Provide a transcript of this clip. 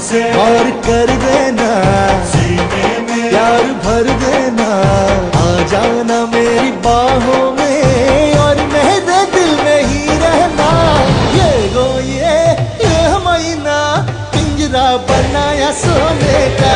से और कर देना। सीने में प्यार भर देना। आ जाना मेरी बाहों में और मेरे दिल में ही रहना। ये गो ये ये महीना पिंजरा बनाया सोने का।